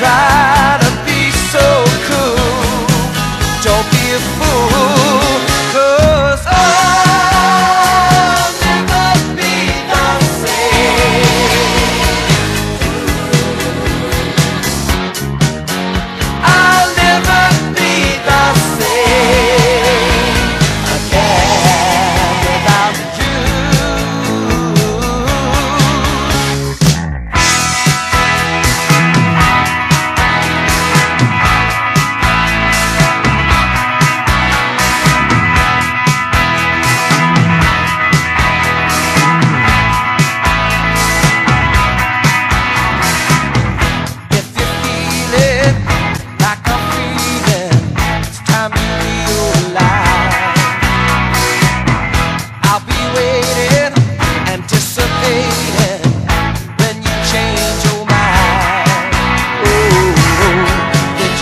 try.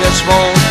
that's wrong